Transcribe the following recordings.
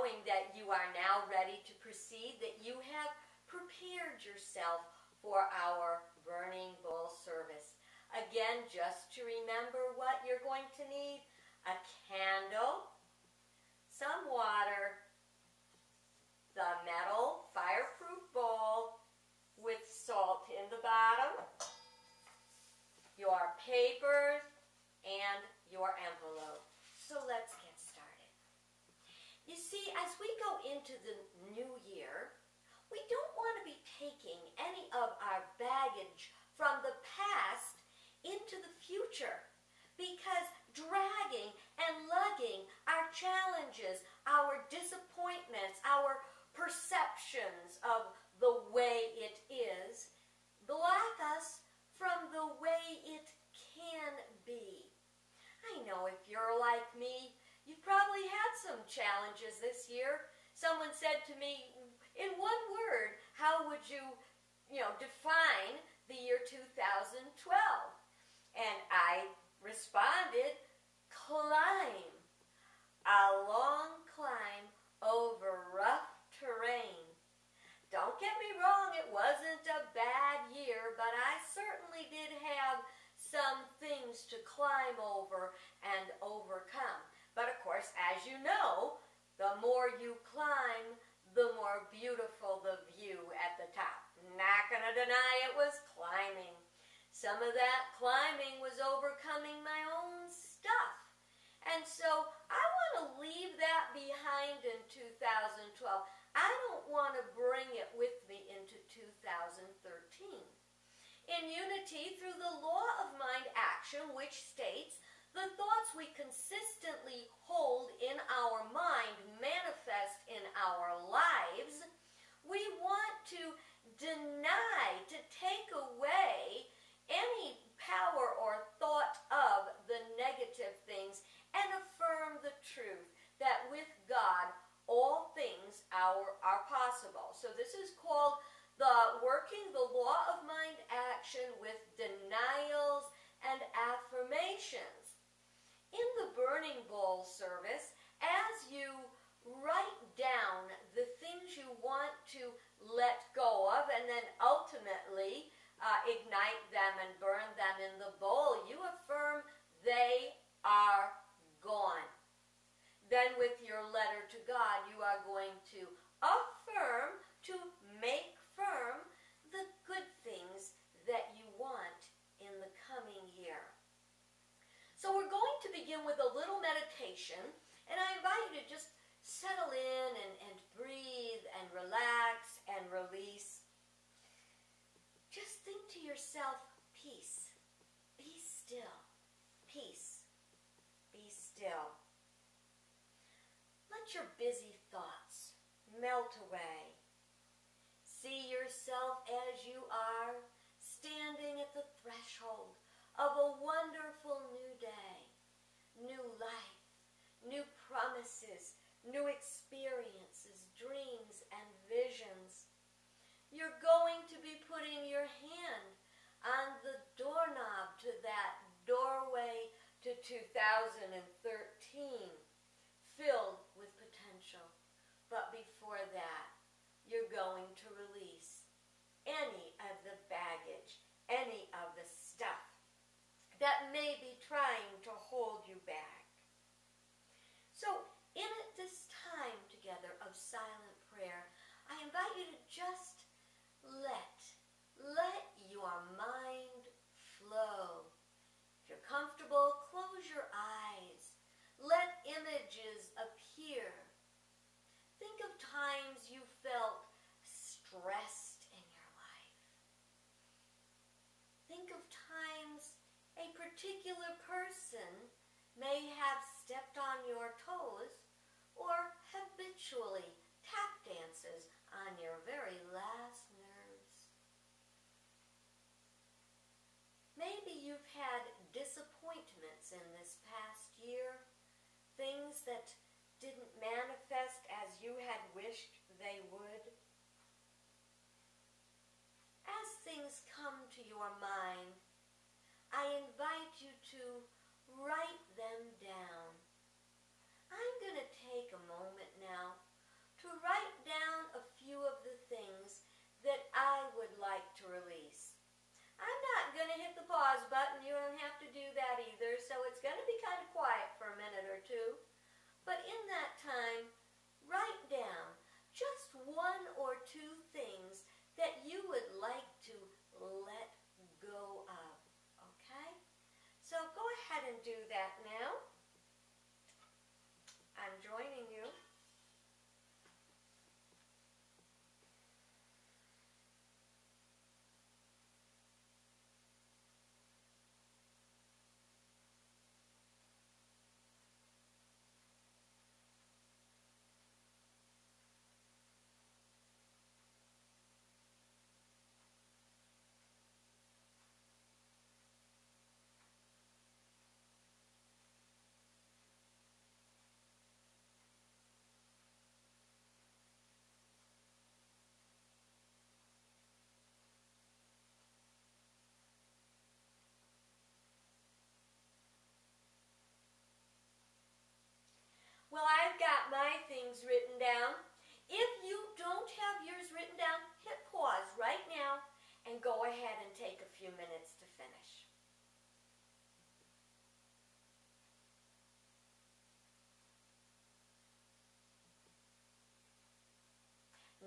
knowing that you are now ready to proceed, that you have prepared yourself for our burning bowl service. Again, just to remember what you're going to need, a candle, some water, the metal fireproof bowl with salt in the bottom, your papers, and your envelope. So let's get started. You see, as we go into the new year, we don't want to be taking any of our baggage from the past into the future because dragging and lugging our challenges, our disappointments, our perceptions of the way it is, block us from the way it can be. I know if you're like me, you've probably had some challenges this year. Someone said to me, in one word, how would you, you know, define the year 2012? And I responded, climb. A long climb over rough terrain. Don't get me wrong, it wasn't a bad year, but I certainly did have some things to climb over and overcome. As you know, the more you climb, the more beautiful the view at the top. Not going to deny it was climbing. Some of that climbing was overcoming my own stuff. And so I want to leave that behind in 2012. I don't want to bring it with me into 2013 in unity through the law of mind action, which states the thoughts we in our mind manifest in our lives. We want to deny, to take away any power or thought of the negative things and affirm the truth that with God all things are, are possible. So this is called the working the law of mind action with denials and affirmations. In the burning bowl service, as you write down the things you want to let go of and then ultimately uh, ignite them and burn them in the bowl, you affirm they are gone. Then with your letter to God, you are going to affirm to make affirm the good things that you want in the coming year. So we're going to begin with a little meditation, and I invite you to just settle in and, and breathe and relax and release. Just think to yourself, peace. Be still. Peace. Be still. Let your busy thoughts melt away See yourself as you are, standing at the threshold of a wonderful new day, new life, new promises, new experiences, dreams, and visions. You're going to be putting your hand on the doorknob to that doorway to 2013, filled with potential. But before that, you're going to release any of the baggage, any of the stuff that may be trying to hold you back. So, in this time together of silent prayer, I invite you to just let, let your mind flow. If you're comfortable, close your eyes. Let images appear Think of times you felt stressed in your life. Think of times a particular person may have stepped on your toes or habitually tap dances on your very last nerves. Maybe you've had disappointments in this past year, things that didn't manifest as you had wished they would? As things come to your mind, to write them down. I'm going to take a moment now to write down a few of the things that I would like to release. I'm not going to hit the pause button. You don't have to do that either, so it's going to be kind of quiet for a minute or two. But in that time, do that now. Written down. If you don't have yours written down, hit pause right now and go ahead and take a few minutes to finish.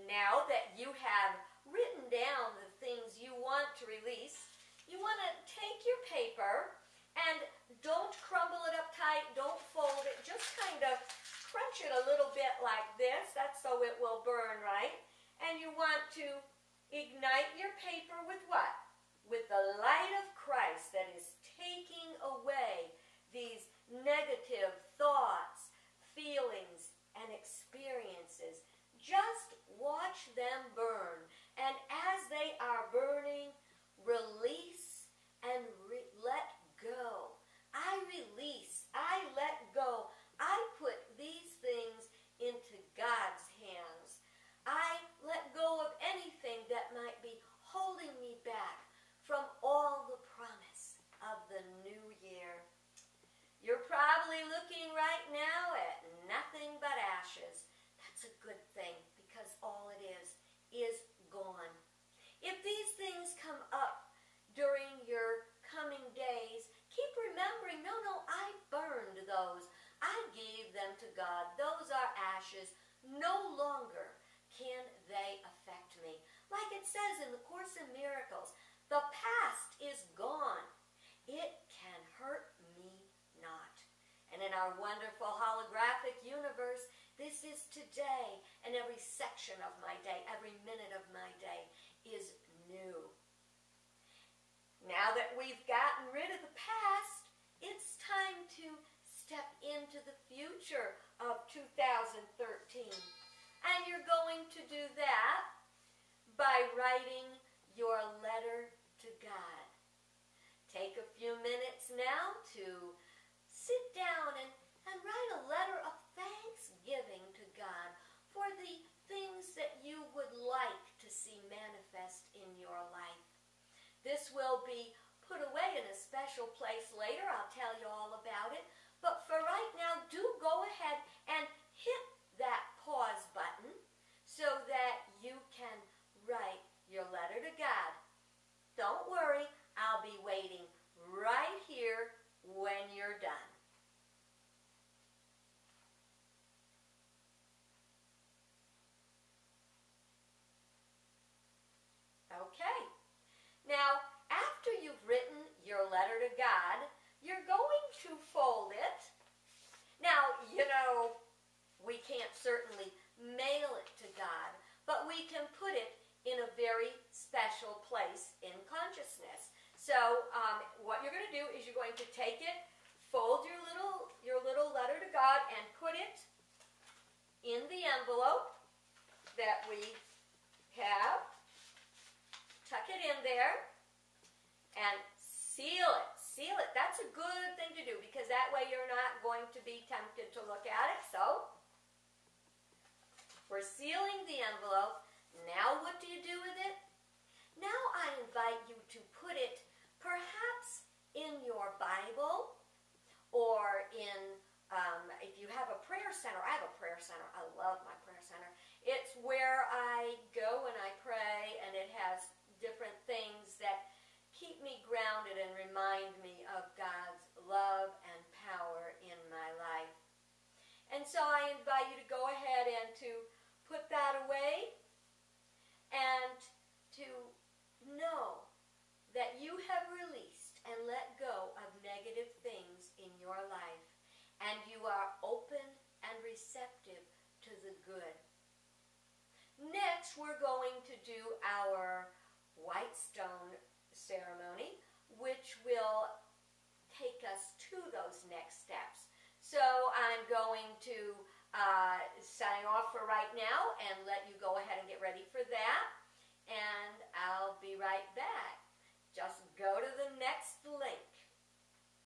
Now that you have written down the things you want to release, you want to take your paper and don't crumble it up tight, don't fold it, just kind of crunch it a little bit like this, that's so it will burn right. And you want to ignite your paper with what? With the light of Christ that is taking away these negative thoughts, feelings, and experiences. Just watch them burn. And as they are burning, release and re- let go. I release. I let go. I put these things into God's hands. I let go of anything that might be holding me back from all the promise of the new year. You're probably looking right now at nothing but ashes. That's a good thing because all it is is gone. If these things come up during your coming days, keep remembering no, no, I burned those. I gave them to God. Those are ashes. No longer can they affect me. Like it Miracles, the past is gone. It can hurt me not. And in our wonderful holographic universe, this is today, and every section of my day, every minute of my day is new. Now that we've gotten rid of the past, it's time to step into the future of 2013. And you're going to do that by writing your letter to God. Take a few minutes now to sit down and, and write a letter of thanksgiving to God for the things that you would like to see manifest in your life. This will be put away in a special place later. I'll tell you all about it. But for right now, do go ahead and hit that pause button so that you can write your letter to God. Don't worry, I'll be waiting right here when you're done. Okay. Now, after you've written your letter to God, you're going to fold it. Now, you know, we certainly mail it to God, but we can put it in a very special place in consciousness. So, um, what you're going to do is you're going to take it, fold your little your little letter to God, and put it in the envelope that we have. Tuck it in there and seal it seal it. That's a good thing to do because that way you're not going to be tempted to look at it. So, we're sealing the envelope. Now what do you do with it? Now I invite you to put it perhaps in your Bible or in, um, if you have a prayer center. I have a prayer center. I love my prayer center. It's where I go and I pray and it has different things that keep me grounded and remind me of God's love and power in my life. And so I invite you to go ahead and to put that away and to know that you have released and let go of negative things in your life and you are open and receptive to the good. Next, we're going to do our white stone ceremony, which will take us to those next steps. So I'm going to uh, sign off for right now and let you go ahead and get ready for that. And I'll be right back. Just go to